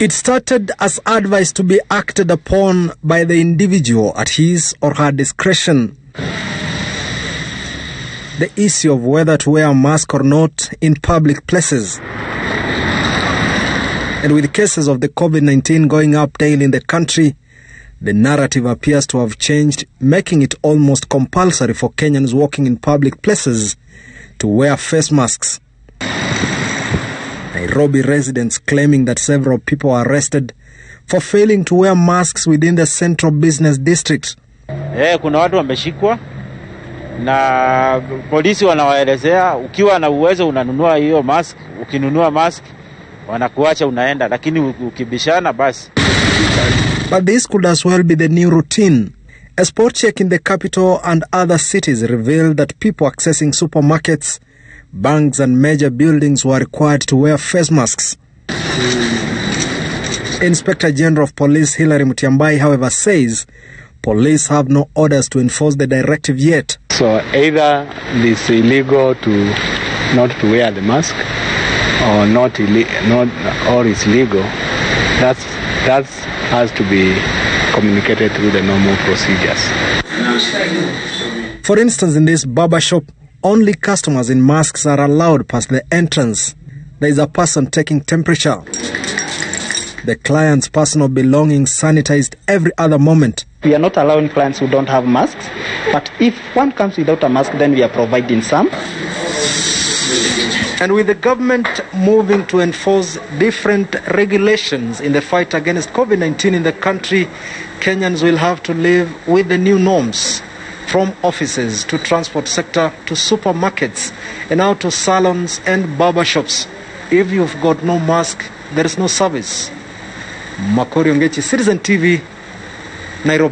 It started as advice to be acted upon by the individual at his or her discretion. The issue of whether to wear a mask or not in public places. And with cases of the COVID 19 going up daily in the country, the narrative appears to have changed, making it almost compulsory for Kenyans walking in public places to wear face masks. Nairobi residents claiming that several people were arrested for failing to wear masks within the central business district. Eh, kuna watu wameshikwa na polisi wanawaelezea, ukiwa na uwezo unanunua hiyo mask. Ukinunua mask wanakuacha unaenda, lakini ukibishana basi. But this could as well be the new routine. A spot check in the capital and other cities revealed that people accessing supermarkets, banks, and major buildings were required to wear face masks. Inspector General of Police Hilary Mutyambai, however, says police have no orders to enforce the directive yet. So either it's illegal to not to wear the mask, or not, illi- not or it's legal. That's that has to be communicated through the normal procedures. For instance, in this barber shop, only customers in masks are allowed past the entrance. There is a person taking temperature. The client's personal belongings sanitized every other moment. We are not allowing clients who don't have masks, but if one comes without a mask, then we are providing some. And with the government moving to enforce different regulations in the fight against COVID 19 in the country, Kenyans will have to live with the new norms from offices to transport sector to supermarkets and now to salons and barbershops. If you've got no mask, there is no service. Makori Ongechi, Citizen TV, Nairobi.